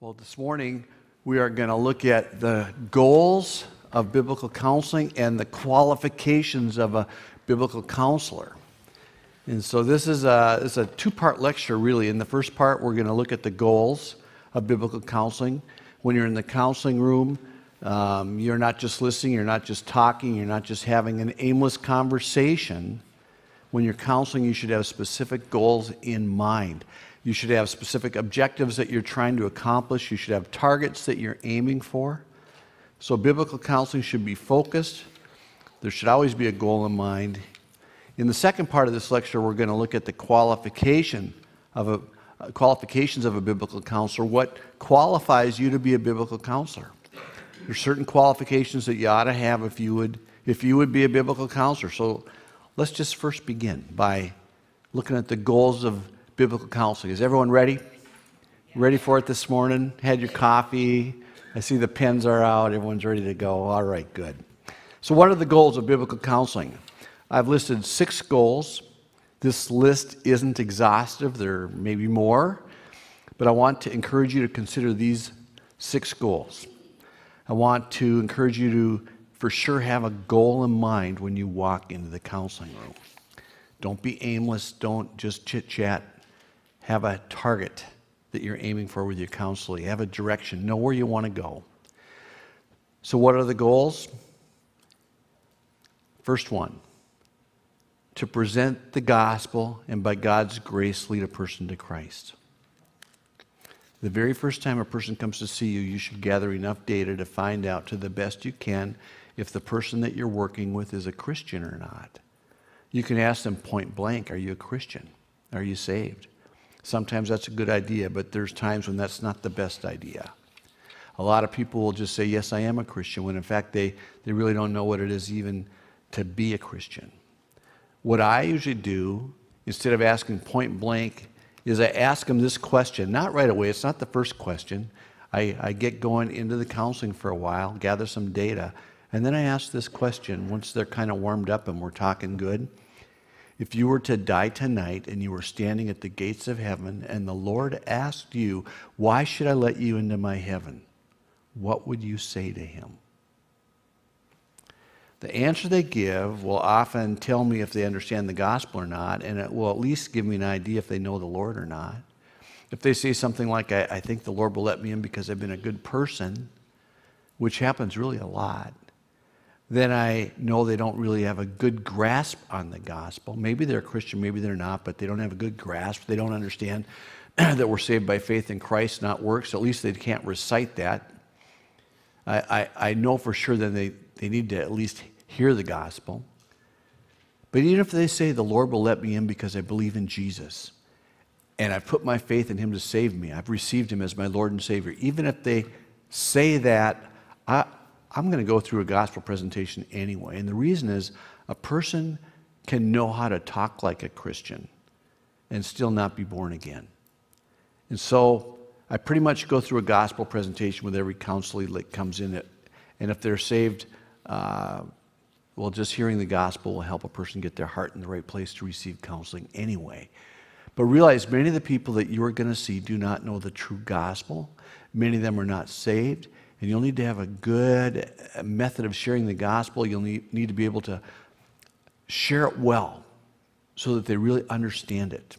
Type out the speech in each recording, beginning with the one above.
Well, this morning we are going to look at the goals of biblical counseling and the qualifications of a biblical counselor. And so this is a, a two part lecture, really. In the first part, we're going to look at the goals of biblical counseling. When you're in the counseling room, um, you're not just listening, you're not just talking, you're not just having an aimless conversation. When you're counseling, you should have specific goals in mind. You should have specific objectives that you're trying to accomplish. You should have targets that you're aiming for. So, biblical counseling should be focused. There should always be a goal in mind. In the second part of this lecture, we're going to look at the qualification of a, uh, qualifications of a biblical counselor. What qualifies you to be a biblical counselor? There's certain qualifications that you ought to have if you would if you would be a biblical counselor. So, let's just first begin by looking at the goals of biblical counseling. Is everyone ready? Ready for it this morning? Had your coffee? I see the pens are out. Everyone's ready to go. All right, good. So, what are the goals of biblical counseling? I've listed six goals. This list isn't exhaustive, there may be more, but I want to encourage you to consider these six goals. I want to encourage you to, for sure, have a goal in mind when you walk into the counseling room. Don't be aimless, don't just chit chat have a target that you're aiming for with your counseling, have a direction, know where you want to go. So, what are the goals? First one to present the gospel and by God's grace lead a person to Christ. The very first time a person comes to see you, you should gather enough data to find out to the best you can if the person that you're working with is a Christian or not. You can ask them point blank Are you a Christian? Are you saved? Sometimes that's a good idea, but there's times when that's not the best idea. A lot of people will just say, Yes, I am a Christian, when in fact they, they really don't know what it is even to be a Christian. What I usually do, instead of asking point blank, is I ask them this question, not right away, it's not the first question. I, I get going into the counseling for a while, gather some data, and then I ask this question once they're kind of warmed up and we're talking good. If you were to die tonight and you were standing at the gates of heaven and the Lord asked you, Why should I let you into my heaven? What would you say to him? The answer they give will often tell me if they understand the gospel or not, and it will at least give me an idea if they know the Lord or not. If they say something like, I, I think the Lord will let me in because I've been a good person, which happens really a lot, then I know they don't really have a good grasp on the gospel. Maybe they're a Christian, maybe they're not, but they don't have a good grasp. They don't understand that we're saved by faith in Christ, not works. At least they can't recite that. I, I, I know for sure that they, they need to at least hear the gospel. But even if they say, The Lord will let me in because I believe in Jesus, and I've put my faith in Him to save me, I've received Him as my Lord and Savior, even if they say that, I, I'm going to go through a gospel presentation anyway. And the reason is a person can know how to talk like a Christian and still not be born again. And so I pretty much go through a gospel presentation with every counselee that comes in it. And if they're saved, uh, well, just hearing the gospel will help a person get their heart in the right place to receive counseling anyway. But realize many of the people that you are going to see do not know the true gospel. Many of them are not saved. And you'll need to have a good method of sharing the gospel. You'll need, need to be able to share it well so that they really understand it.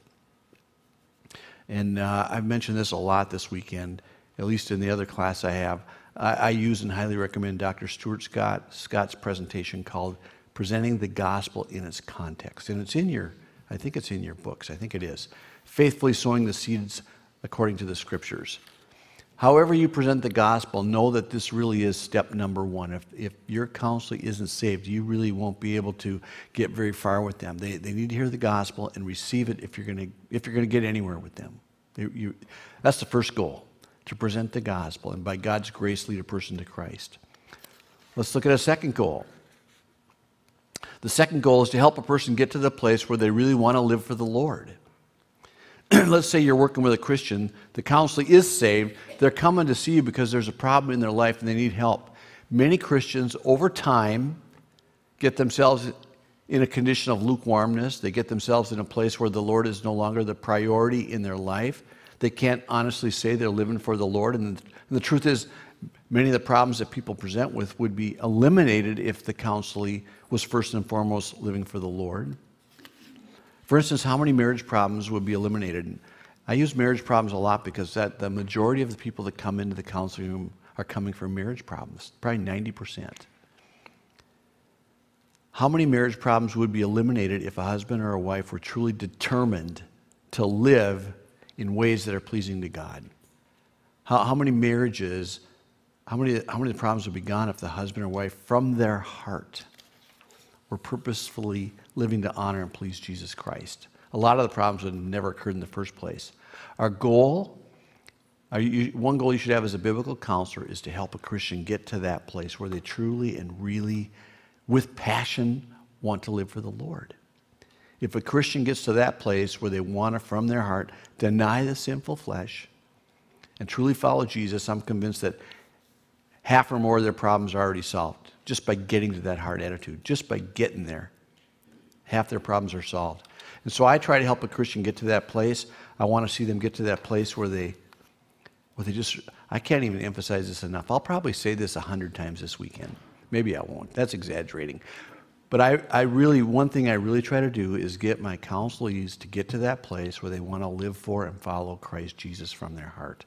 And uh, I've mentioned this a lot this weekend, at least in the other class I have. I, I use and highly recommend Dr. Stuart Scott Scott's presentation called Presenting the Gospel in its Context. And it's in your, I think it's in your books. I think it is. Faithfully sowing the seeds according to the scriptures. However, you present the gospel, know that this really is step number one. If, if your counselor isn't saved, you really won't be able to get very far with them. They, they need to hear the gospel and receive it if you're going to if you're going to get anywhere with them. You, you, that's the first goal to present the gospel and by God's grace lead a person to Christ. Let's look at a second goal. The second goal is to help a person get to the place where they really want to live for the Lord. let's say you're working with a Christian, the counselor is saved, they're coming to see you because there's a problem in their life and they need help. Many Christians, over time, get themselves in a condition of lukewarmness. They get themselves in a place where the Lord is no longer the priority in their life. They can't honestly say they're living for the Lord. And the truth is, many of the problems that people present with would be eliminated if the counselee was first and foremost living for the Lord. For instance, how many marriage problems would be eliminated? I use marriage problems a lot because that the majority of the people that come into the counseling room are coming for marriage problems, probably 90%. How many marriage problems would be eliminated if a husband or a wife were truly determined to live in ways that are pleasing to God? How, how many marriages, how many, how many problems would be gone if the husband or wife, from their heart, were purposefully living to honor and please Jesus Christ? A lot of the problems would have never occurred in the first place. Our goal, our, you, one goal you should have as a biblical counselor is to help a Christian get to that place where they truly and really with passion want to live for the Lord. If a Christian gets to that place where they want to, from their heart, deny the sinful flesh and truly follow Jesus, I'm convinced that half or more of their problems are already solved just by getting to that heart attitude, just by getting there. Half their problems are solved. And so I try to help a Christian get to that place. I want to see them get to that place where they, where they just, I can't even emphasize this enough. I'll probably say this a hundred times this weekend. Maybe I won't. That's exaggerating. But I, I really, one thing I really try to do is get my counselees to get to that place where they want to live for and follow Christ Jesus from their heart.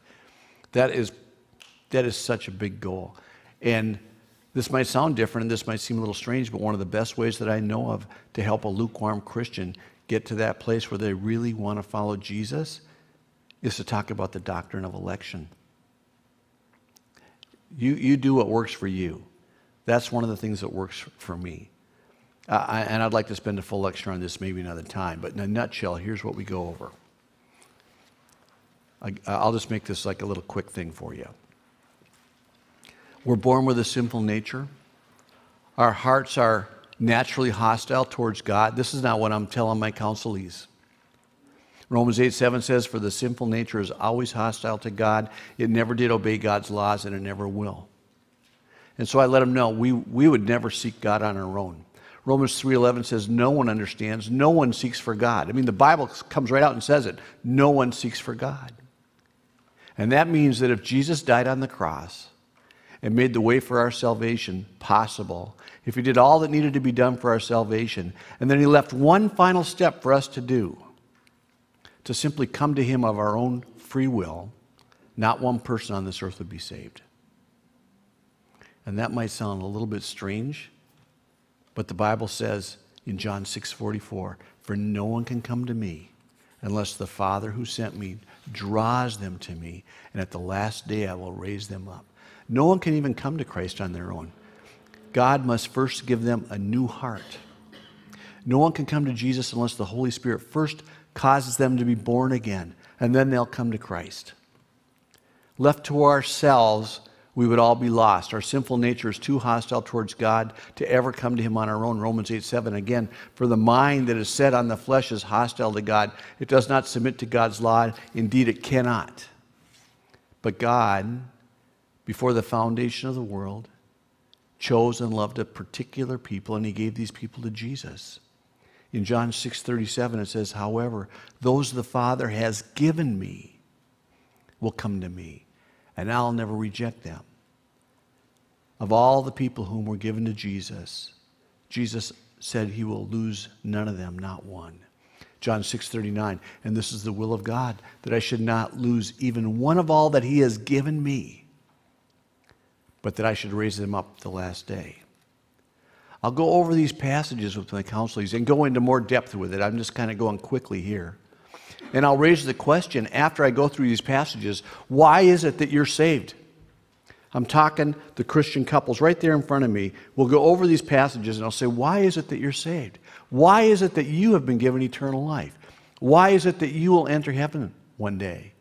That is, that is such a big goal. And this might sound different and this might seem a little strange, but one of the best ways that I know of to help a lukewarm Christian get to that place where they really want to follow Jesus is to talk about the doctrine of election. You, you do what works for you. That's one of the things that works for me. I, and I'd like to spend a full lecture on this maybe another time, but in a nutshell, here's what we go over. I, I'll just make this like a little quick thing for you. We're born with a sinful nature. Our hearts are naturally hostile towards God. This is not what I'm telling my counselees. Romans 8 7 says, For the sinful nature is always hostile to God. It never did obey God's laws, and it never will. And so I let them know we, we would never seek God on our own. Romans 3:11 says no one understands, no one seeks for God. I mean the Bible comes right out and says it. No one seeks for God. And that means that if Jesus died on the cross and made the way for our salvation possible, if he did all that needed to be done for our salvation, and then he left one final step for us to do, to simply come to him of our own free will, not one person on this earth would be saved. And that might sound a little bit strange, but the Bible says in John 6:44, "For no one can come to me unless the Father who sent me draws them to me, and at the last day I will raise them up." No one can even come to Christ on their own. God must first give them a new heart. No one can come to Jesus unless the Holy Spirit first causes them to be born again, and then they'll come to Christ. Left to ourselves, we would all be lost. Our sinful nature is too hostile towards God to ever come to Him on our own. Romans 8 7. Again, for the mind that is set on the flesh is hostile to God. It does not submit to God's law. Indeed, it cannot. But God, before the foundation of the world, chose and loved a particular people, and He gave these people to Jesus. In John 6 37, it says, However, those the Father has given me will come to me and I'll never reject them. Of all the people whom were given to Jesus, Jesus said he will lose none of them, not one. John 6:39, and this is the will of God, that I should not lose even one of all that he has given me, but that I should raise them up the last day. I'll go over these passages with my counselors and go into more depth with it. I'm just kind of going quickly here. And I'll raise the question after I go through these passages why is it that you're saved? I'm talking the Christian couples right there in front of me. We'll go over these passages and I'll say, Why is it that you're saved? Why is it that you have been given eternal life? Why is it that you will enter heaven one day?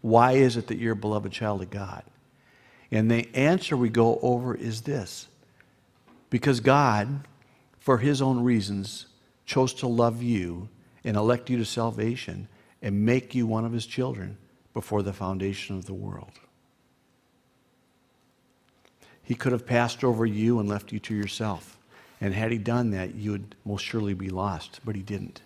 Why is it that you're a beloved child of God? And the answer we go over is this because God, for his own reasons, chose to love you and elect you to salvation and make you one of his children before the foundation of the world. He could have passed over you and left you to yourself. And had he done that, you would most surely be lost, but he didn't.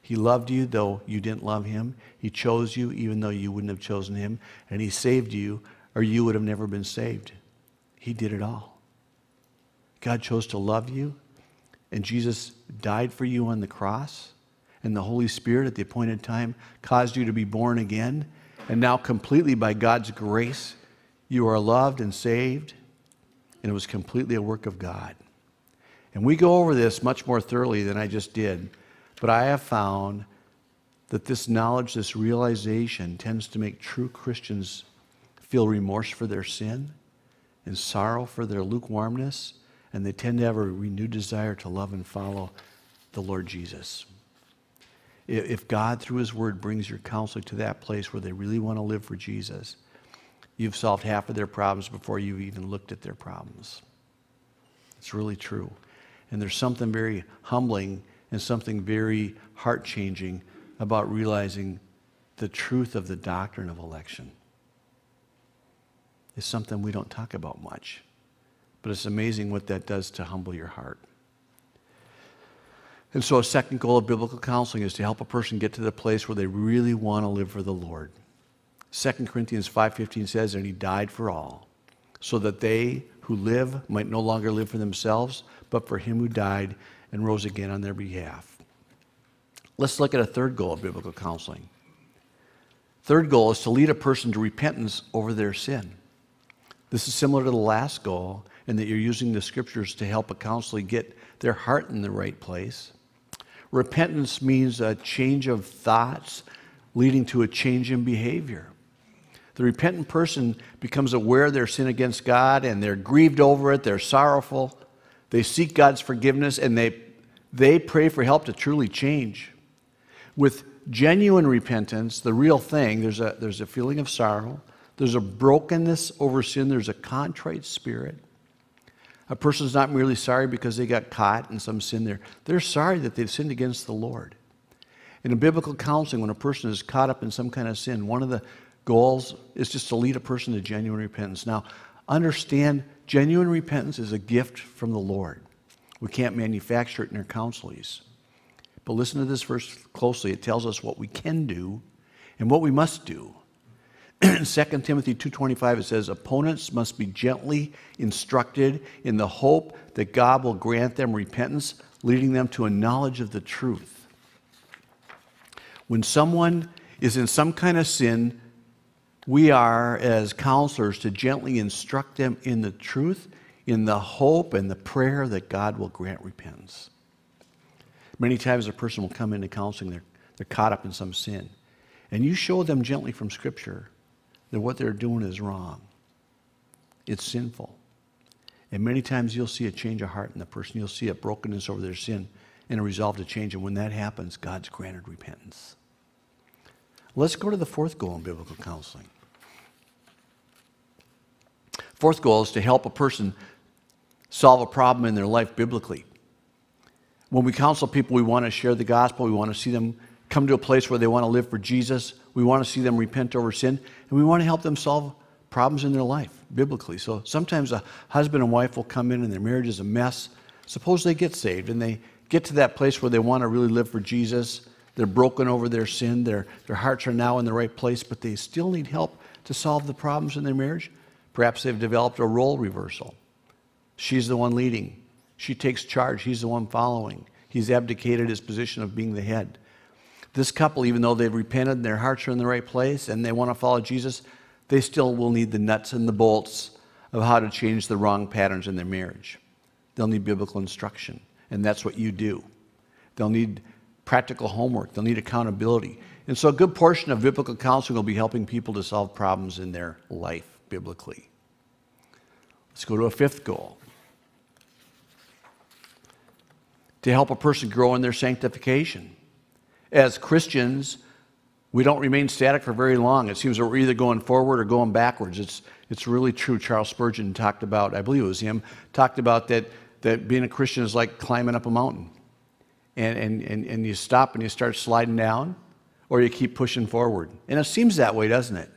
He loved you though you didn't love him. He chose you even though you wouldn't have chosen him. And he saved you or you would have never been saved. He did it all. God chose to love you, and Jesus died for you on the cross, and the Holy Spirit at the appointed time caused you to be born again. And now, completely by God's grace, you are loved and saved, and it was completely a work of God. And we go over this much more thoroughly than I just did, but I have found that this knowledge, this realization, tends to make true Christians feel remorse for their sin and sorrow for their lukewarmness, and they tend to have a renewed desire to love and follow the Lord Jesus. If God, through His Word, brings your counselor to that place where they really want to live for Jesus, you've solved half of their problems before you've even looked at their problems. It's really true. And there's something very humbling and something very heart changing about realizing the truth of the doctrine of election. It's something we don't talk about much, but it's amazing what that does to humble your heart. And so, a second goal of biblical counseling is to help a person get to the place where they really want to live for the Lord. 2 Corinthians 5:15 says, "And he died for all, so that they who live might no longer live for themselves, but for him who died and rose again on their behalf." Let's look at a third goal of biblical counseling. Third goal is to lead a person to repentance over their sin. This is similar to the last goal in that you're using the scriptures to help a counselor get their heart in the right place. Repentance means a change of thoughts leading to a change in behavior. The repentant person becomes aware of their sin against God and they're grieved over it, they're sorrowful, they seek God's forgiveness, and they, they pray for help to truly change. With genuine repentance, the real thing, there's a, there's a feeling of sorrow, there's a brokenness over sin, there's a contrite spirit. A person's not merely sorry because they got caught in some sin there. They're sorry that they've sinned against the Lord. In a biblical counseling, when a person is caught up in some kind of sin, one of the goals is just to lead a person to genuine repentance. Now, understand genuine repentance is a gift from the Lord. We can't manufacture it in our counselees. But listen to this verse closely. It tells us what we can do and what we must do. 2 Timothy 2:25 it says opponents must be gently instructed in the hope that God will grant them repentance leading them to a knowledge of the truth. When someone is in some kind of sin, we are as counselors to gently instruct them in the truth, in the hope and the prayer that God will grant repentance. Many times a person will come into counseling, they're, they're caught up in some sin. And you show them gently from Scripture that what they're doing is wrong. It's sinful. And many times you'll see a change of heart in the person. You'll see a brokenness over their sin and a resolve to change. And when that happens, God's granted repentance. Let's go to the fourth goal in biblical counseling. Fourth goal is to help a person solve a problem in their life biblically. When we counsel people, we want to share the gospel. We want to see them come to a place where they want to live for Jesus. We want to see them repent over sin. And we want to help them solve problems in their life biblically. So sometimes a husband and wife will come in and their marriage is a mess. Suppose they get saved and they get to that place where they want to really live for Jesus. They're broken over their sin. Their, their hearts are now in the right place, but they still need help to solve the problems in their marriage. Perhaps they've developed a role reversal. She's the one leading. She takes charge. He's the one following. He's abdicated his position of being the head. This couple, even though they've repented and their hearts are in the right place and they want to follow Jesus, they still will need the nuts and the bolts of how to change the wrong patterns in their marriage. They'll need biblical instruction, and that's what you do. They'll need practical homework, they'll need accountability. And so, a good portion of biblical counseling will be helping people to solve problems in their life biblically. Let's go to a fifth goal to help a person grow in their sanctification. As Christians, we don't remain static for very long. It seems that we're either going forward or going backwards. It's, it's really true. Charles Spurgeon talked about, I believe it was him, talked about that, that being a Christian is like climbing up a mountain. And, and, and, and you stop and you start sliding down, or you keep pushing forward. And it seems that way, doesn't it?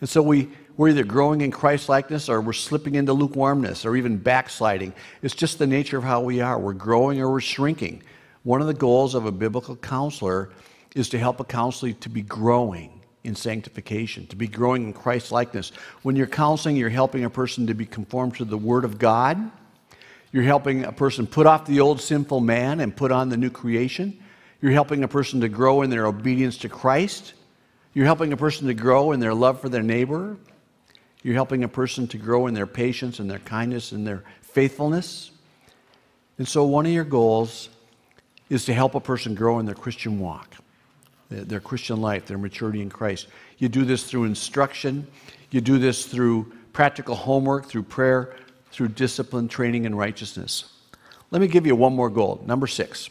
And so we, we're either growing in Christ likeness or we're slipping into lukewarmness or even backsliding. It's just the nature of how we are. We're growing or we're shrinking. One of the goals of a biblical counselor is to help a counselor to be growing in sanctification, to be growing in Christ likeness. When you're counseling, you're helping a person to be conformed to the Word of God. You're helping a person put off the old sinful man and put on the new creation. You're helping a person to grow in their obedience to Christ. You're helping a person to grow in their love for their neighbor. You're helping a person to grow in their patience and their kindness and their faithfulness. And so, one of your goals is to help a person grow in their Christian walk, their Christian life, their maturity in Christ. You do this through instruction, you do this through practical homework, through prayer, through discipline, training, and righteousness. Let me give you one more goal. Number six.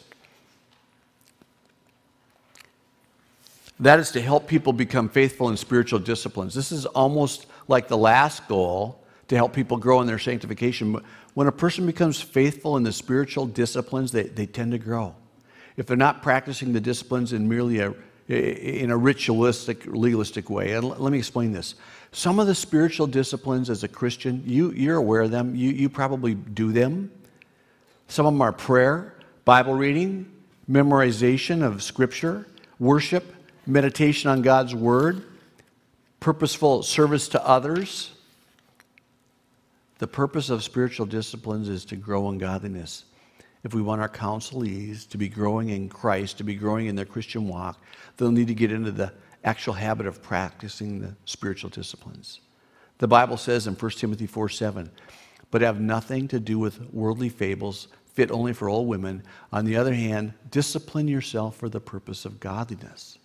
That is to help people become faithful in spiritual disciplines. This is almost like the last goal to help people grow in their sanctification. When a person becomes faithful in the spiritual disciplines, they, they tend to grow. If they're not practicing the disciplines in merely a, in a ritualistic, legalistic way, and let me explain this. Some of the spiritual disciplines as a Christian, you, you're aware of them, you, you probably do them. Some of them are prayer, Bible reading, memorization of Scripture, worship, meditation on God's Word, purposeful service to others. The purpose of spiritual disciplines is to grow in godliness. If we want our counselees to be growing in Christ, to be growing in their Christian walk, they'll need to get into the actual habit of practicing the spiritual disciplines. The Bible says in 1 Timothy 4 7, but have nothing to do with worldly fables fit only for old women. On the other hand, discipline yourself for the purpose of godliness.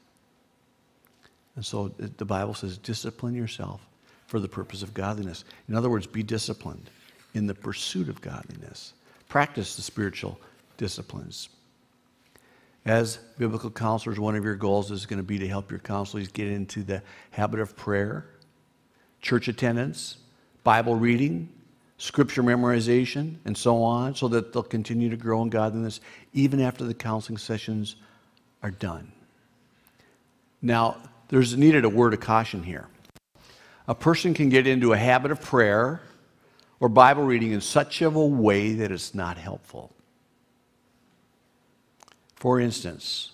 And so the Bible says, discipline yourself for the purpose of godliness. In other words, be disciplined in the pursuit of godliness. Practice the spiritual disciplines. As biblical counselors, one of your goals is going to be to help your counselors get into the habit of prayer, church attendance, Bible reading, scripture memorization, and so on, so that they'll continue to grow in godliness even after the counseling sessions are done. Now, there's needed a word of caution here. A person can get into a habit of prayer or Bible reading in such of a way that it's not helpful. For instance,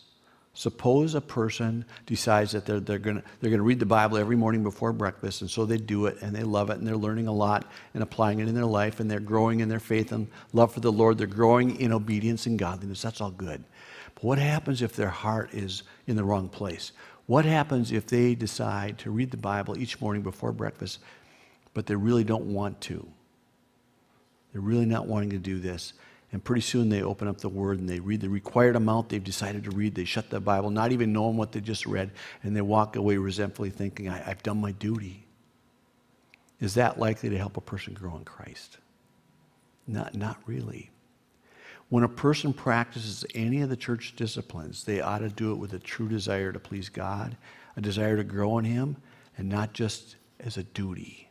suppose a person decides that they're, they're going they're going to read the Bible every morning before breakfast, and so they do it, and they love it, and they're learning a lot and applying it in their life, and they're growing in their faith and love for the Lord. They're growing in obedience and godliness. That's all good. But what happens if their heart is in the wrong place? What happens if they decide to read the Bible each morning before breakfast, but they really don't want to? They're really not wanting to do this. And pretty soon they open up the Word and they read the required amount they've decided to read. They shut the Bible, not even knowing what they just read, and they walk away resentfully thinking, I, have done my duty. Is that likely to help a person grow in Christ? Not, not really. When a person practices any of the church disciplines, they ought to do it with a true desire to please God, a desire to grow in Him, and not just as a duty.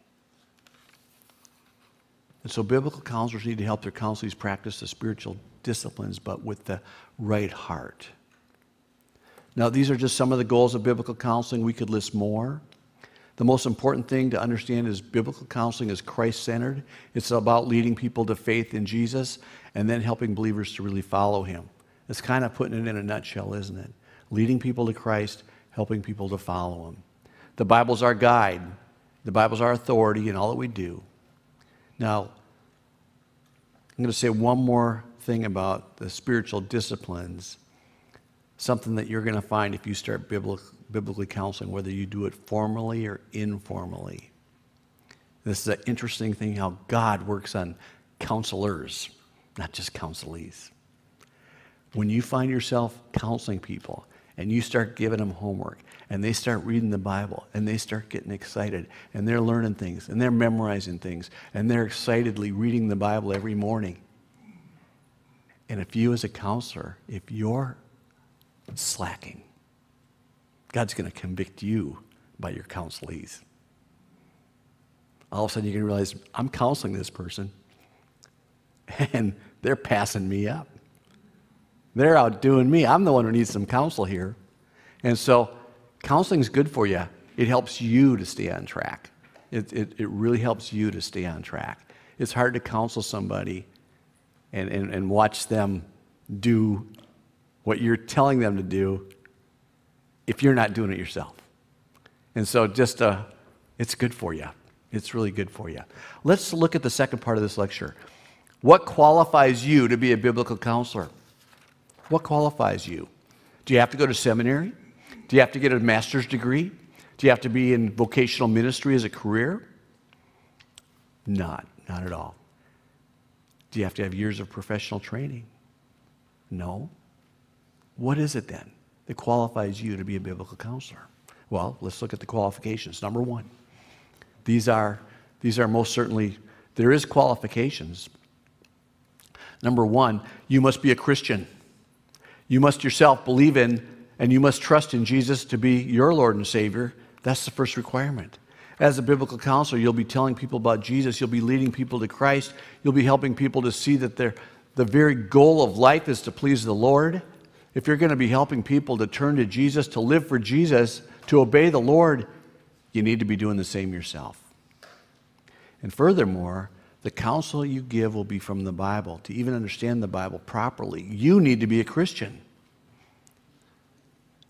And so, biblical counselors need to help their counselees practice the spiritual disciplines, but with the right heart. Now, these are just some of the goals of biblical counseling. We could list more. The most important thing to understand is biblical counseling is Christ centered. It's about leading people to faith in Jesus and then helping believers to really follow him. It's kind of putting it in a nutshell, isn't it? Leading people to Christ, helping people to follow him. The Bible's our guide, the Bible's our authority in all that we do. Now, I'm going to say one more thing about the spiritual disciplines, something that you're going to find if you start biblically counseling, whether you do it formally or informally. This is an interesting thing how God works on counselors, not just counselees. When you find yourself counseling people and you start giving them homework and they start reading the Bible and they start getting excited and they're learning things and they're memorizing things and they're excitedly reading the Bible every morning. And if you, as a counselor, if you're slacking, God's going to convict you by your counselees. All of a sudden, you're going to realize I'm counseling this person, and they're passing me up. They're outdoing me. I'm the one who needs some counsel here. And so, counseling is good for you. It helps you to stay on track. It, it, it really helps you to stay on track. It's hard to counsel somebody and, and, and watch them do what you're telling them to do if you're not doing it yourself. And so just uh, it's good for you. It's really good for you. Let's look at the second part of this lecture. What qualifies you to be a biblical counselor? What qualifies you? Do you have to go to seminary? Do you have to get a master's degree? Do you have to be in vocational ministry as a career? Not, not at all. Do you have to have years of professional training? No. What is it then that qualifies you to be a biblical counselor? Well, let's look at the qualifications. Number one, these are, these are most certainly, there is qualifications. Number one, you must be a Christian. You must yourself believe in and you must trust in Jesus to be your Lord and Savior. That's the first requirement. As a biblical counselor, you'll be telling people about Jesus. You'll be leading people to Christ. You'll be helping people to see that the very goal of life is to please the Lord. If you're going to be helping people to turn to Jesus, to live for Jesus, to obey the Lord, you need to be doing the same yourself. And furthermore, the counsel you give will be from the Bible. To even understand the Bible properly, you need to be a Christian.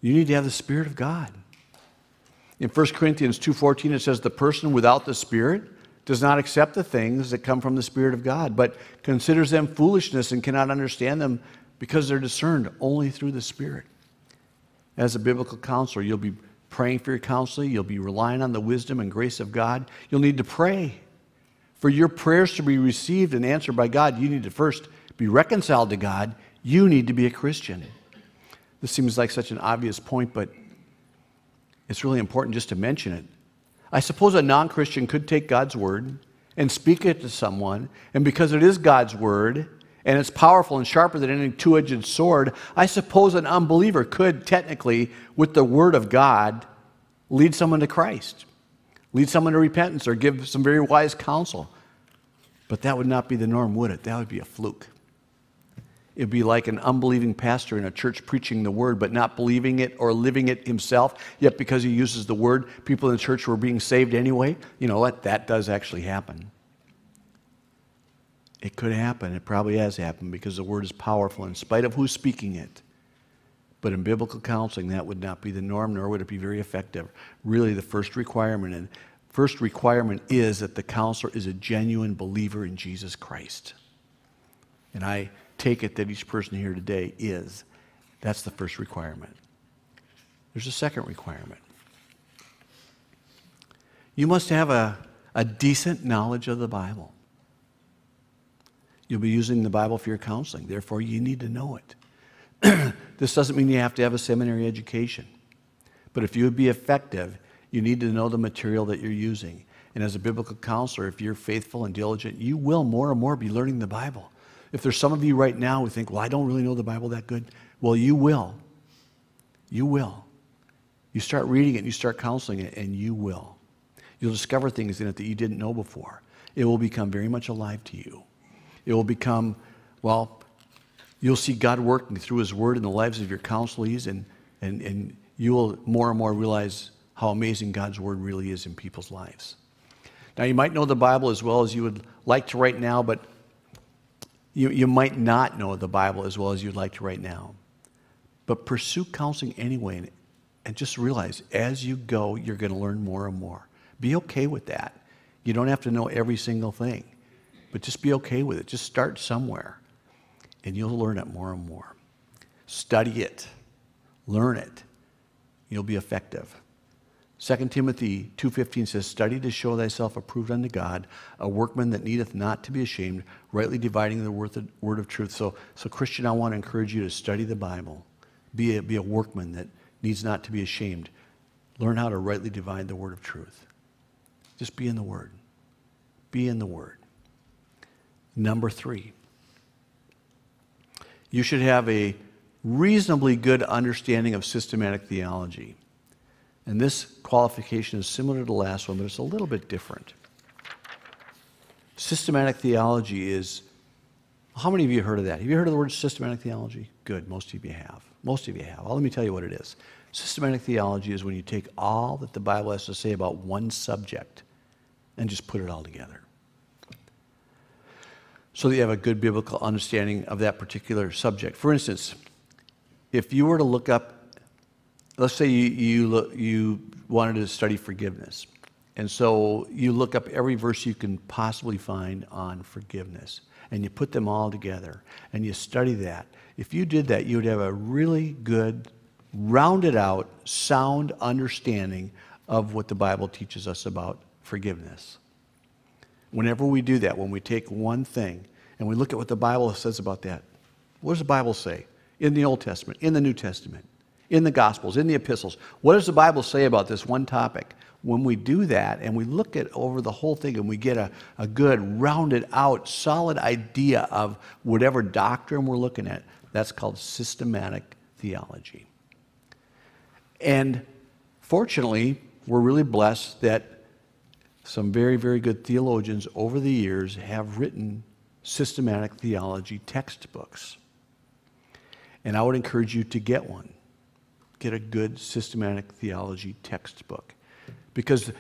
You need to have the Spirit of God. In 1 Corinthians 2:14 it says the person without the Spirit does not accept the things that come from the Spirit of God, but considers them foolishness and cannot understand them because they're discerned only through the Spirit. As a biblical counselor, you'll be praying for your counseling, you'll be relying on the wisdom and grace of God. You'll need to pray. For your prayers to be received and answered by God, you need to first be reconciled to God. You need to be a Christian. This seems like such an obvious point, but it's really important just to mention it. I suppose a non Christian could take God's word and speak it to someone, and because it is God's word and it's powerful and sharper than any two edged sword, I suppose an unbeliever could technically, with the word of God, lead someone to Christ, lead someone to repentance, or give some very wise counsel. But that would not be the norm, would it? That would be a fluke. It'd be like an unbelieving pastor in a church preaching the word, but not believing it or living it himself. Yet, because he uses the word, people in the church were being saved anyway. You know what? That does actually happen. It could happen. It probably has happened because the word is powerful in spite of who's speaking it. But in biblical counseling, that would not be the norm, nor would it be very effective. Really, the first requirement and first requirement is that the counselor is a genuine believer in Jesus Christ. And I take it that each person here today is. That's the first requirement. There's a second requirement. You must have a, a decent knowledge of the Bible. You'll be using the Bible for your counseling, therefore, you need to know it. this doesn't mean you have to have a seminary education. But if you would be effective, you need to know the material that you're using. And as a biblical counselor, if you're faithful and diligent, you will more and more be learning the Bible. If there's some of you right now who think, well, I don't really know the Bible that good, well, you will. You will. You start reading it and you start counseling it, and you will. You'll discover things in it that you didn't know before. It will become very much alive to you. It will become, well, you'll see God working through His Word in the lives of your counselees, and, and, and you will more and more realize how amazing God's Word really is in people's lives. Now, you might know the Bible as well as you would like to right now, but you, you might not know the Bible as well as you'd like to right now, but pursue counseling anyway and, and just realize as you go, you're going to learn more and more. Be okay with that. You don't have to know every single thing, but just be okay with it. Just start somewhere, and you'll learn it more and more. Study it, learn it. You'll be effective. 2 Timothy 2.15 says, Study to show thyself approved unto God, a workman that needeth not to be ashamed, rightly dividing the word of truth. So, so Christian, I want to encourage you to study the Bible. Be a, be a workman that needs not to be ashamed. Learn how to rightly divide the word of truth. Just be in the Word. Be in the Word. Number three, you should have a reasonably good understanding of systematic theology. And this qualification is similar to the last one, but it's a little bit different. Systematic theology is how many of you heard of that? Have you heard of the word systematic theology? Good, most of you have. Most of you have. Well, let me tell you what it is. Systematic theology is when you take all that the Bible has to say about one subject and just put it all together. So that you have a good biblical understanding of that particular subject. For instance, if you were to look up, let's say you, you, look, you wanted to study forgiveness. And so you look up every verse you can possibly find on forgiveness and you put them all together and you study that. If you did that, you would have a really good, rounded out, sound understanding of what the Bible teaches us about forgiveness. Whenever we do that, when we take one thing and we look at what the Bible says about that, what does the Bible say? In the Old Testament, in the New Testament, in the Gospels, in the epistles. What does the Bible say about this one topic? When we do that and we look at over the whole thing and we get a, a good, rounded out, solid idea of whatever doctrine we're looking at, that's called systematic theology. And fortunately, we're really blessed that some very, very good theologians over the years have written systematic theology textbooks. And I would encourage you to get one. Get a good systematic theology textbook. Because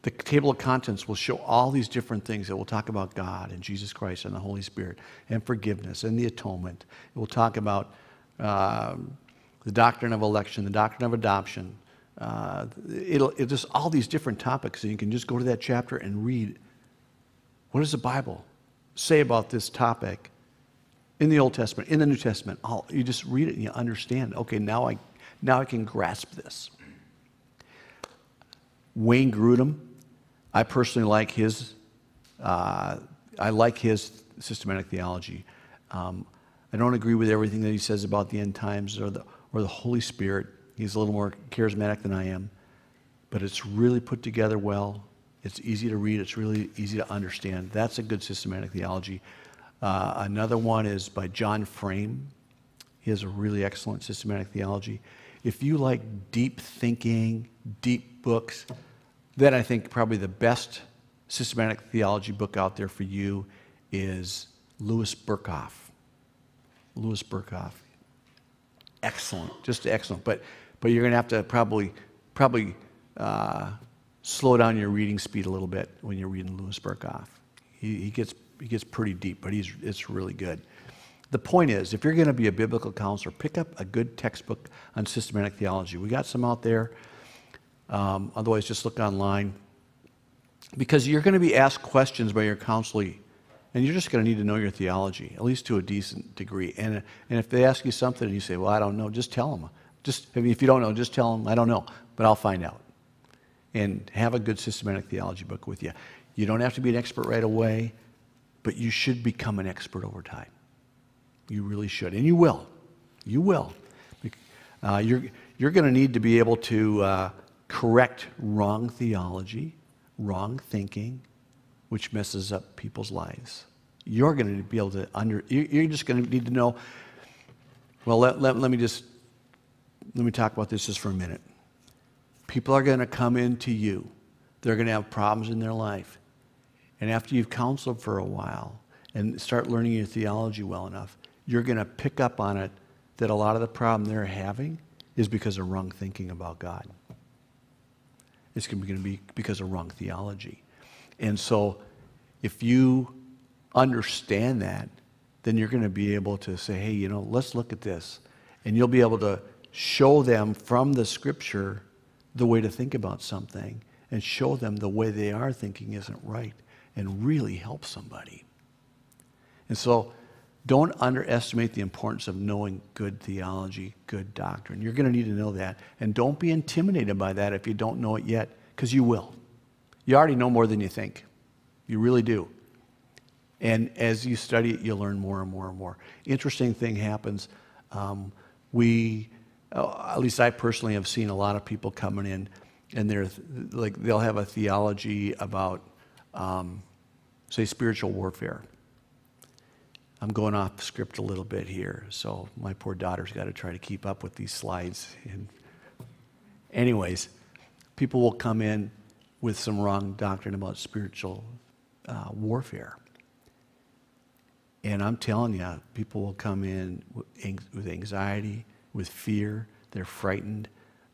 the table of contents will show all these different things. It will talk about God and Jesus Christ and the Holy Spirit and forgiveness and the atonement. It will talk about uh, the doctrine of election, the doctrine of adoption, uh, it'll, it'll just all these different topics. And you can just go to that chapter and read what does the Bible say about this topic in the Old Testament, in the New Testament. All, you just read it and you understand. Okay, now I, now I can grasp this. Wayne Grudem, I personally like his. Uh, I like his systematic theology. Um, I don't agree with everything that he says about the end times or the, or the Holy Spirit. He's a little more charismatic than I am, but it's really put together well. It's easy to read, it's really easy to understand. That's a good systematic theology. Uh, another one is by John Frame. He has a really excellent systematic theology. If you like deep thinking, deep books, then I think probably the best systematic theology book out there for you is Louis Berkhof. Louis Berkhof. Excellent, just excellent. But but you're going to have to probably, probably uh, slow down your reading speed a little bit when you're reading Louis Berkhof. He, he, gets, he gets pretty deep, but he's, it's really good. The point is, if you're going to be a biblical counselor, pick up a good textbook on systematic theology. We got some out there. Um, otherwise, just look online. Because you're going to be asked questions by your counselee, and you're just going to need to know your theology, at least to a decent degree. And, and if they ask you something and you say, Well, I don't know, just tell them. Just, I mean, if you don't know, just tell them, I don't know, but I'll find out. And have a good systematic theology book with you. You don't have to be an expert right away, but you should become an expert over time. You really should. And you will. You will. Uh, you're you're going to need to be able to uh, correct wrong theology, wrong thinking, which messes up people's lives. You're going to be able to under, you're just going to need to know. Well, let, let, let me just let me talk about this just for a minute. People are going to come into you. They're going to have problems in their life. And after you've counseled for a while and start learning your theology well enough, you're going to pick up on it that a lot of the problem they're having is because of wrong thinking about God. It's going to be because of wrong theology. And so if you understand that, then you're going to be able to say, hey, you know, let's look at this. And you'll be able to show them from the scripture the way to think about something and show them the way they are thinking isn't right and really help somebody. And so don't underestimate the importance of knowing good theology, good doctrine. You're going to need to know that. And don't be intimidated by that if you don't know it yet, because you will. You already know more than you think. You really do. And as you study it, you learn more and more and more. Interesting thing happens. Um, we uh, at least I personally have seen a lot of people coming in and they're like they'll have a theology about um, say spiritual warfare i'm going off script a little bit here so my poor daughter's got to try to keep up with these slides and anyways people will come in with some wrong doctrine about spiritual uh, warfare and i'm telling you people will come in with anxiety with fear. They're frightened.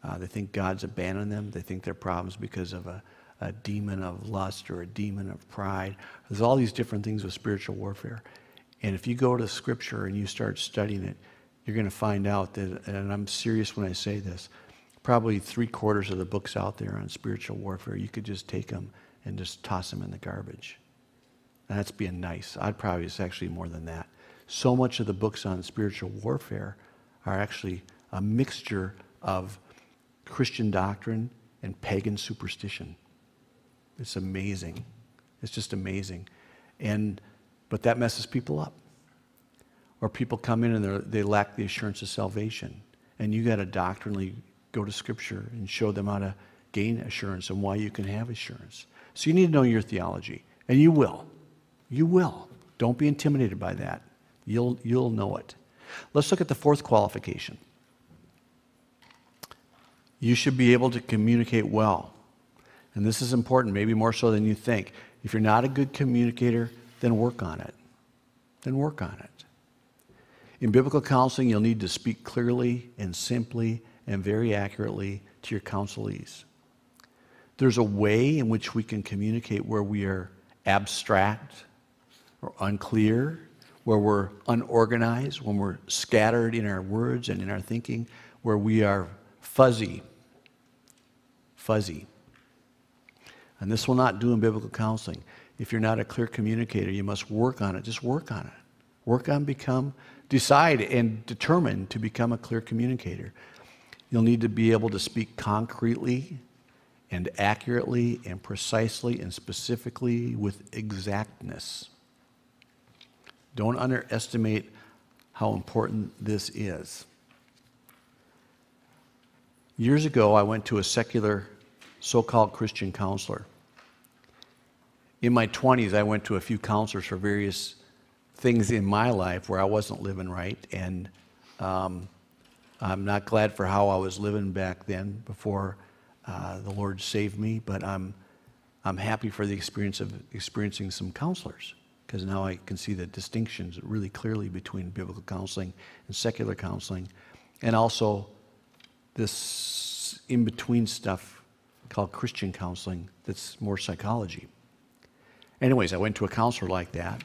Uh, they think God's abandoned them. They think their problems because of a, a demon of lust or a demon of pride. There's all these different things with spiritual warfare. And if you go to Scripture and you start studying it, you're going to find out that, and I'm serious when I say this, probably three quarters of the books out there on spiritual warfare, you could just take them and just toss them in the garbage. And that's being nice. I'd probably, it's actually more than that. So much of the books on spiritual warfare are actually a mixture of Christian doctrine and pagan superstition. It's amazing. It's just amazing. And, but that messes people up. Or people come in and they lack the assurance of salvation. And you got to doctrinally go to Scripture and show them how to gain assurance and why you can have assurance. So you need to know your theology. And you will. You will. Don't be intimidated by that. You'll, you'll know it. Let's look at the fourth qualification. You should be able to communicate well. And this is important, maybe more so than you think. If you're not a good communicator, then work on it. Then work on it. In biblical counseling, you'll need to speak clearly and simply and very accurately to your counselees. There's a way in which we can communicate where we are abstract or unclear, where we're unorganized, when we're scattered in our words and in our thinking, where we are fuzzy. Fuzzy. And this will not do in biblical counseling. If you're not a clear communicator, you must work on it. Just work on it. Work on become, decide and determine to become a clear communicator. You'll need to be able to speak concretely and accurately and precisely and specifically with exactness. Don't underestimate how important this is. Years ago, I went to a secular so called Christian counselor. In my 20s, I went to a few counselors for various things in my life where I wasn't living right. And um, I'm not glad for how I was living back then before uh, the Lord saved me, but I'm, I'm happy for the experience of experiencing some counselors because now I can see the distinctions really clearly between biblical counseling and secular counseling, and also this in between stuff called Christian counseling that's more psychology. Anyways, I went to a counselor like that.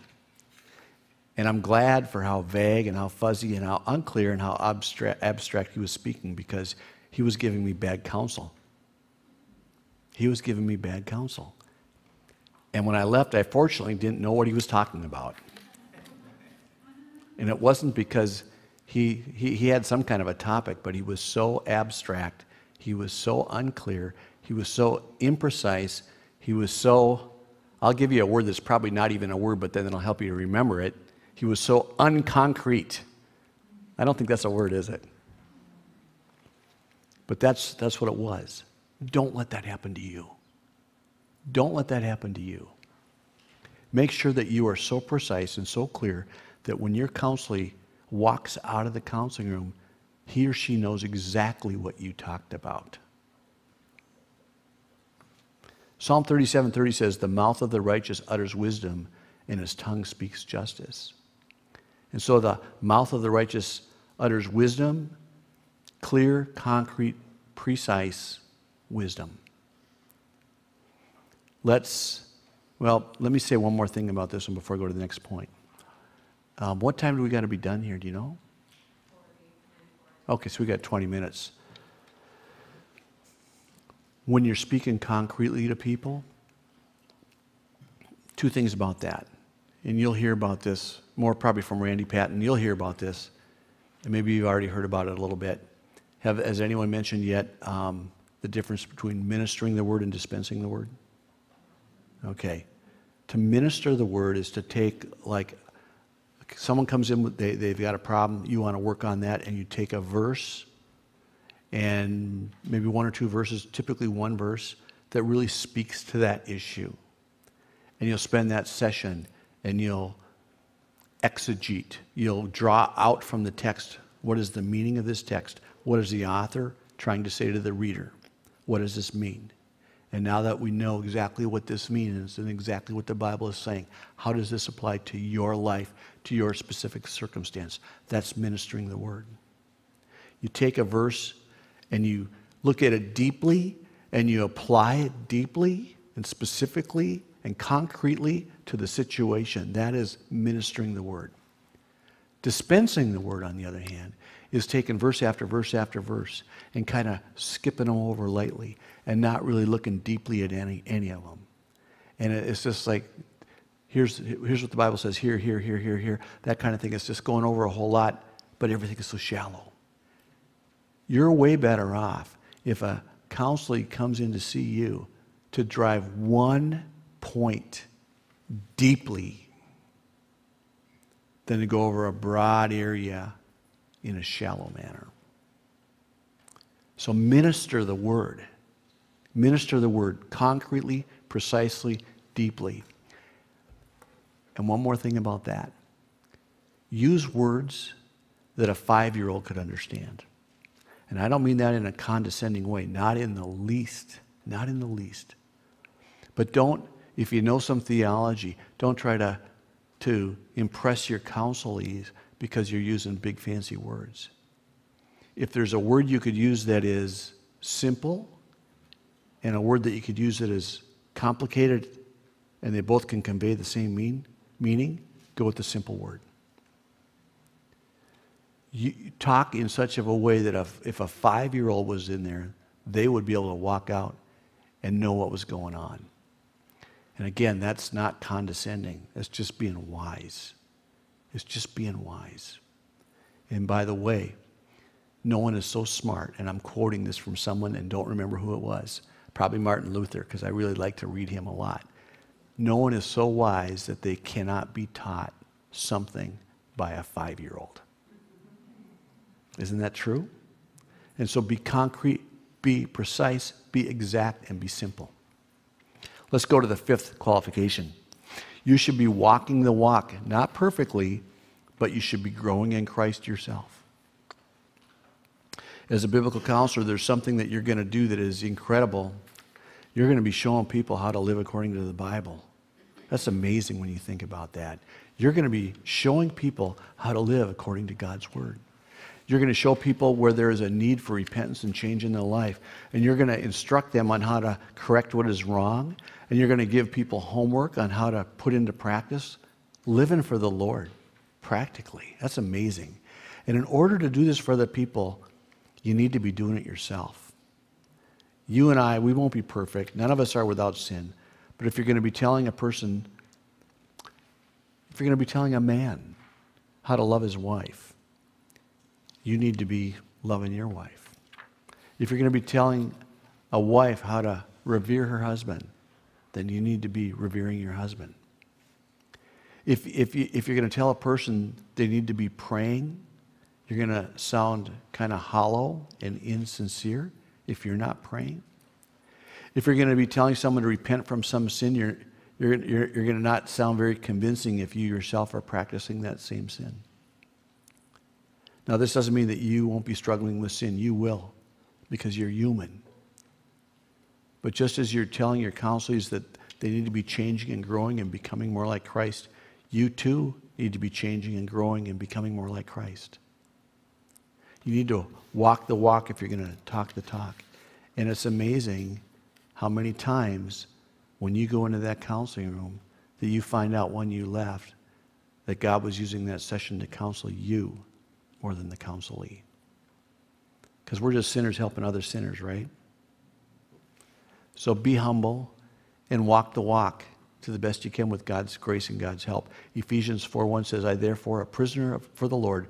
And I'm glad for how vague and how fuzzy and how unclear and how abstract, abstract he was speaking because he was giving me bad counsel. He was giving me bad counsel. And when I left, I fortunately didn't know what he was talking about. And it wasn't because he, he, he had some kind of a topic, but he was so abstract, he was so unclear, he was so imprecise, he was so, I'll give you a word that's probably not even a word, but then it'll help you to remember it. He was so unconcrete. I don't think that's a word, is it? But that's, that's what it was. Don't let that happen to you. Don't let that happen to you. Make sure that you are so precise and so clear that when your counselee walks out of the counseling room, he or she knows exactly what you talked about. Psalm 37 30 says, The mouth of the righteous utters wisdom, and his tongue speaks justice. And so the mouth of the righteous utters wisdom, clear, concrete, precise wisdom. Let's, well, let me say one more thing about this one before I go to the next point. Um, what time do we got to be done here? Do you know? Okay, so we got 20 minutes. When you're speaking concretely to people, two things about that. And you'll hear about this more probably from Randy Patten. You'll hear about this. And maybe you've already heard about it a little bit. Have, has anyone mentioned yet um, the difference between ministering the word and dispensing the word? Okay. To minister the word is to take, like, someone comes in, with, they, they've got a problem, you want to work on that, and you take a verse and maybe one or two verses, typically one verse, that really speaks to that issue. And you'll spend that session and you'll exegete. You'll draw out from the text what is the meaning of this text? What is the author trying to say to the reader? What does this mean? And now that we know exactly what this means and exactly what the Bible is saying, how does this apply to your life, to your specific circumstance? That's ministering the word. You take a verse and you look at it deeply and you apply it deeply and specifically and concretely to the situation. That is ministering the word. Dispensing the word, on the other hand, is taking verse after verse after verse and kind of skipping them over lightly and not really looking deeply at any, any of them. And it's just like, here's, here's what the Bible says here, here, here, here, here, that kind of thing. It's just going over a whole lot, but everything is so shallow. You're way better off if a counselor comes in to see you to drive one point deeply than to go over a broad area in a shallow manner. So minister the word. Minister the word concretely, precisely, deeply. And one more thing about that use words that a five year old could understand. And I don't mean that in a condescending way, not in the least, not in the least. But don't, if you know some theology, don't try to, to impress your counselees because you're using big fancy words. If there's a word you could use that is simple and a word that you could use that is complicated and they both can convey the same mean, meaning, go with the simple word you talk in such of a way that if, if a five year old was in there, they would be able to walk out and know what was going on. And again, that's not condescending, that's just being wise. It's just being wise. And by the way, no one is so smart, and I'm quoting this from someone and don't remember who it was, probably Martin Luther, because I really like to read him a lot. No one is so wise that they cannot be taught something by a five year old. Isn't that true? And so be concrete, be precise, be exact, and be simple. Let's go to the fifth qualification. You should be walking the walk, not perfectly, but you should be growing in Christ yourself. As a biblical counselor, there's something that you're going to do that is incredible. You're going to be showing people how to live according to the Bible. That's amazing when you think about that. You're going to be showing people how to live according to God's Word. You're going to show people where there is a need for repentance and change in their life. And you're going to instruct them on how to correct what is wrong. And you're going to give people homework on how to put into practice living for the Lord practically. That's amazing. And in order to do this for other people, you need to be doing it yourself. You and I, we won't be perfect. None of us are without sin. But if you're going to be telling a person, if you're going to be telling a man how to love his wife, you need to be loving your wife. If you're going to be telling a wife how to revere her husband, then you need to be revering your husband. If, if, you, if you're going to tell a person they need to be praying, you're going to sound kind of hollow and insincere if you're not praying. If you're going to be telling someone to repent from some sin, you're, you're, you're, you're going to not sound very convincing if you yourself are practicing that same sin. Now, this doesn't mean that you won't be struggling with sin. You will, because you're human. But just as you're telling your counselors that they need to be changing and growing and becoming more like Christ, you too need to be changing and growing and becoming more like Christ. You need to walk the walk if you're going to talk the talk. And it's amazing how many times when you go into that counseling room that you find out when you left that God was using that session to counsel you more than the counselee. Because we're just sinners helping other sinners, right? So be humble and walk the walk to the best you can with God's grace and God's help. Ephesians 4:1 says, I therefore, a prisoner for the Lord,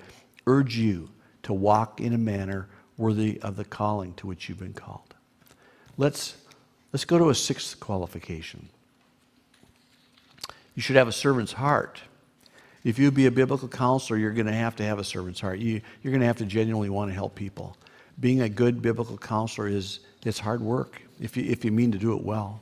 urge you to walk in a manner worthy of the calling to which you've been called. Let's, let's go to a sixth qualification. You should have a servant's heart. If you be a biblical counselor, you're going to have to have a servant's heart. You, you're going to have to genuinely want to help people. Being a good biblical counselor is it's hard work if you, if you mean to do it well.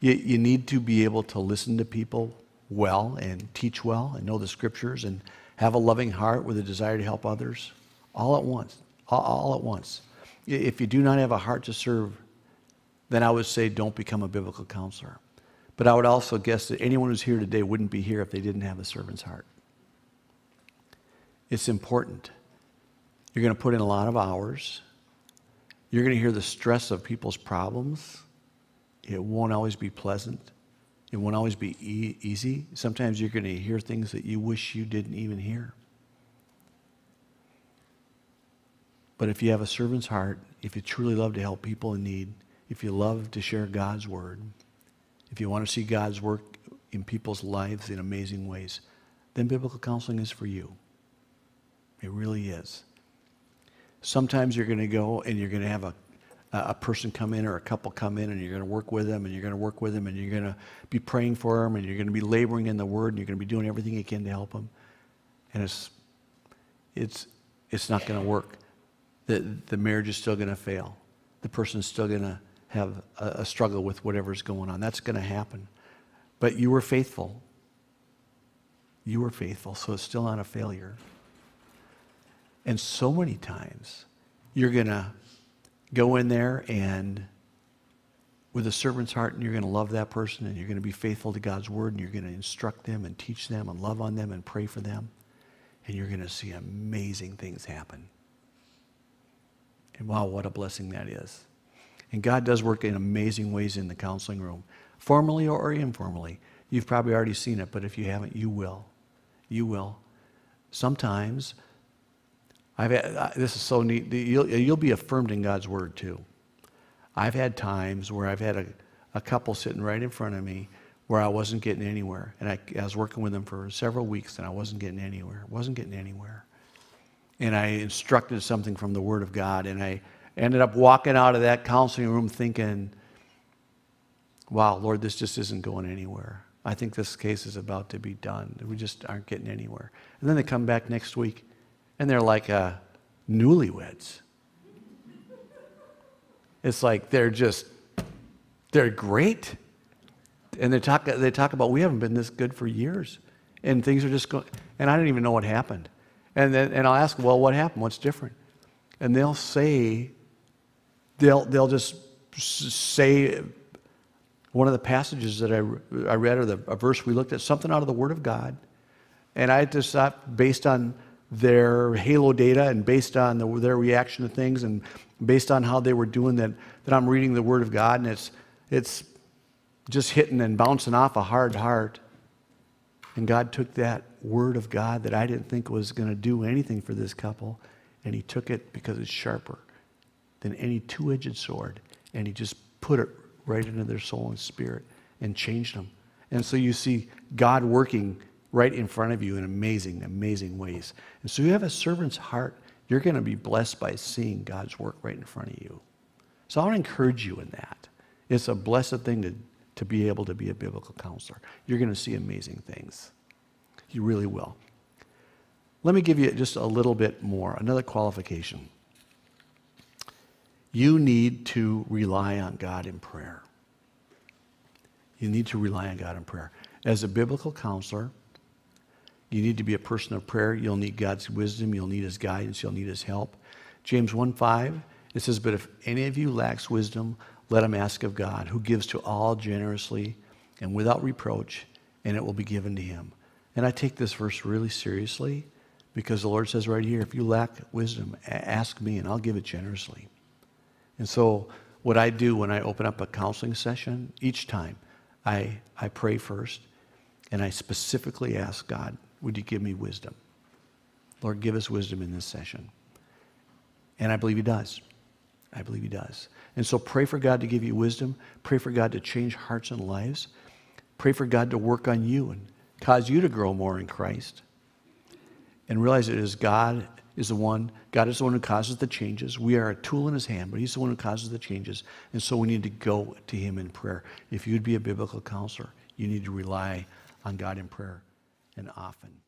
You, you need to be able to listen to people well and teach well and know the scriptures and have a loving heart with a desire to help others all at once. All, all at once. If you do not have a heart to serve, then I would say don't become a biblical counselor. But I would also guess that anyone who's here today wouldn't be here if they didn't have a servant's heart. It's important. You're going to put in a lot of hours. You're going to hear the stress of people's problems. It won't always be pleasant. It won't always be e- easy. Sometimes you're going to hear things that you wish you didn't even hear. But if you have a servant's heart, if you truly love to help people in need, if you love to share God's word, if you want to see God's work in people's lives in amazing ways, then biblical counseling is for you. It really is. Sometimes you're going to go and you're going to have a, a person come in or a couple come in and you're going to work with them and you're going to work with them and you're going to be praying for them and you're going to be laboring in the word and you're going to be doing everything you can to help them. And it's, it's, it's not going to work. The, the marriage is still going to fail. The person's still going to have a, a struggle with whatever's going on. That's going to happen. But you were faithful. You were faithful, so it's still not a failure. And so many times, you're going to go in there and with a servant's heart, and you're going to love that person, and you're going to be faithful to God's word, and you're going to instruct them and teach them and love on them and pray for them. And you're going to see amazing things happen. And wow, what a blessing that is. And God does work in amazing ways in the counseling room, formally or informally. You've probably already seen it, but if you haven't, you will. You will. Sometimes I've had, uh, this is so neat. You'll, you'll be affirmed in God's word too. I've had times where I've had a, a couple sitting right in front of me where I wasn't getting anywhere. And I, I was working with them for several weeks and I wasn't getting anywhere. Wasn't getting anywhere. And I instructed something from the Word of God. And I ended up walking out of that counseling room thinking, wow, Lord, this just isn't going anywhere. I think this case is about to be done. We just aren't getting anywhere. And then they come back next week and they're like uh, newlyweds. It's like they're just, they're great. And they talk, they talk about, we haven't been this good for years. And things are just going, and I didn't even know what happened. And, then, and I'll ask, well, what happened? What's different? And they'll say, they'll, they'll just say one of the passages that I, I read or the, a verse we looked at, something out of the Word of God. And I just thought, based on their halo data and based on the, their reaction to things and based on how they were doing that, that I'm reading the Word of God and it's, it's just hitting and bouncing off a hard heart. And God took that Word of God that I didn't think was going to do anything for this couple and He took it because it's sharper than any two edged sword and He just put it right into their soul and spirit and changed them. And so you see God working right in front of you in amazing, amazing ways. And so you have a servant's heart. You're going to be blessed by seeing God's work right in front of you. So I want to encourage you in that. It's a blessed thing to, to be able to be a biblical counselor. You're going to see amazing things. You really will. Let me give you just a little bit more, another qualification. You need to rely on God in prayer. You need to rely on God in prayer. As a biblical counselor, you need to be a person of prayer. You'll need God's wisdom. You'll need His guidance. You'll need His help. James 1 5, it says, But if any of you lacks wisdom, let him ask of God, who gives to all generously and without reproach, and it will be given to him. And I take this verse really seriously because the Lord says right here, if you lack wisdom, ask me and I'll give it generously. And so, what I do when I open up a counseling session, each time I, I pray first and I specifically ask God, would you give me wisdom? Lord, give us wisdom in this session. And I believe He does. I believe He does. And so pray for God to give you wisdom. Pray for God to change hearts and lives. Pray for God to work on you and cause you to grow more in Christ. And realize it is God is the one, God is the one who causes the changes. We are a tool in his hand, but he's the one who causes the changes. And so we need to go to him in prayer. If you'd be a biblical counselor, you need to rely on God in prayer and often.